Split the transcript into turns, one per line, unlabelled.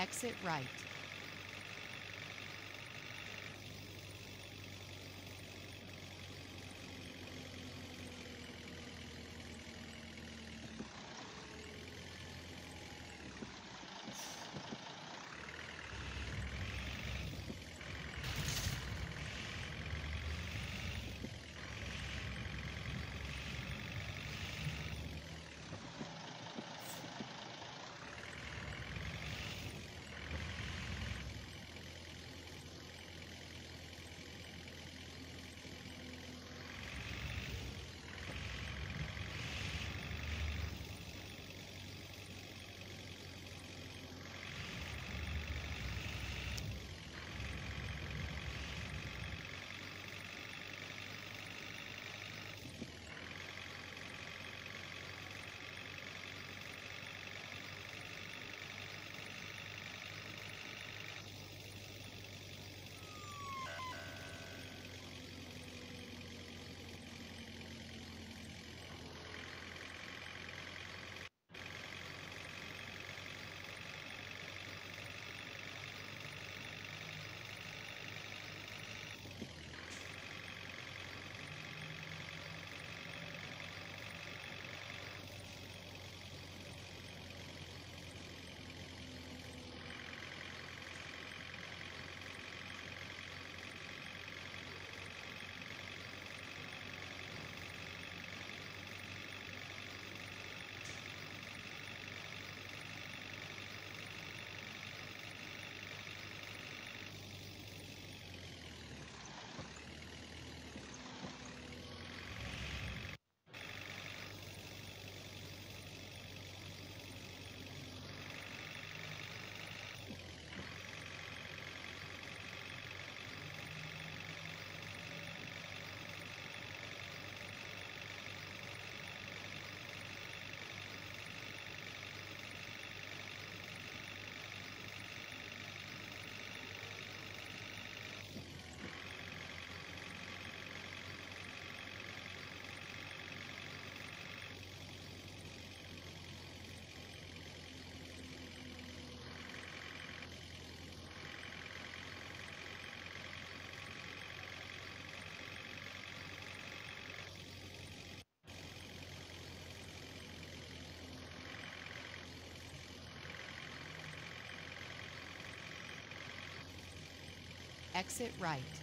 Exit right. Exit right.